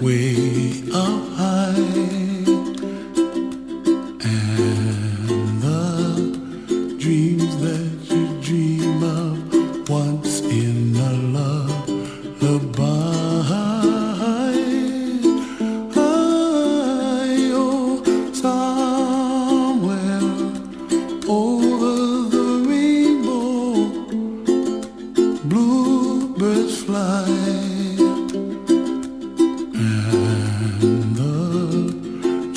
way up high, and the dreams that you.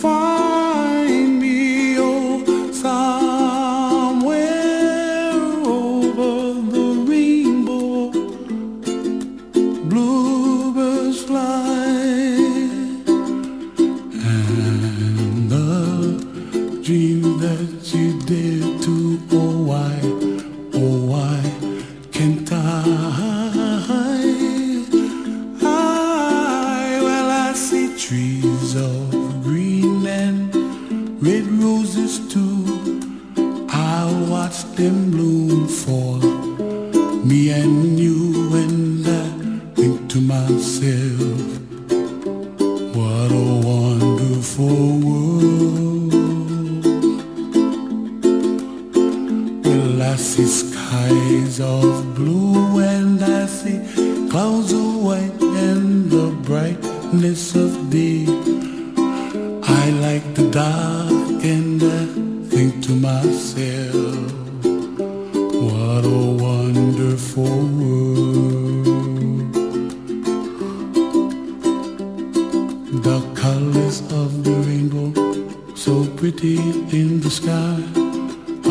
find me, oh, somewhere over the rainbow. Bluebirds fly, and the dream too. I'll watch them bloom for me and you, and I think to myself, what a wonderful world. Well, I see skies of blue and I see clouds of white and the brightness of day. I like the dark to myself, what a wonderful world. The colors of the rainbow, so pretty in the sky,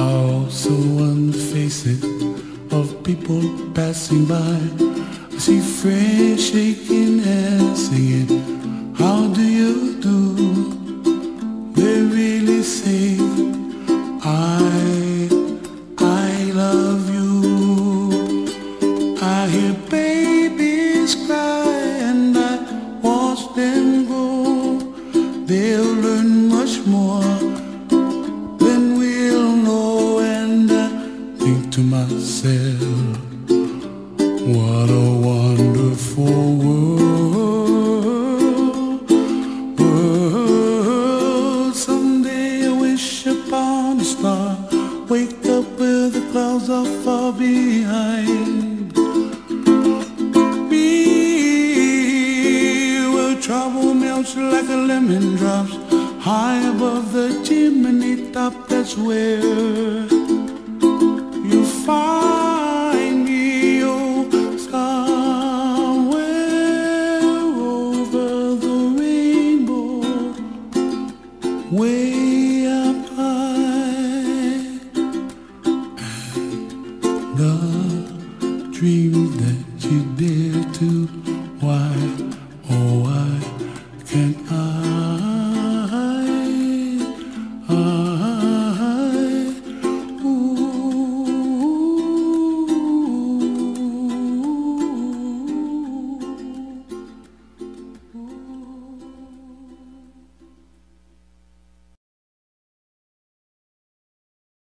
are also on the faces of people passing by. I see friends shaking hands, singing, How do? I hear babies cry and I watch them grow. They'll learn much more than we'll know. And I think to myself, what a wonderful world. World. Someday I wish upon a star. Wake like a lemon drops high above the chimney top. That's where you find me, oh, somewhere over the rainbow, way up high. The dreams that you dare to, why?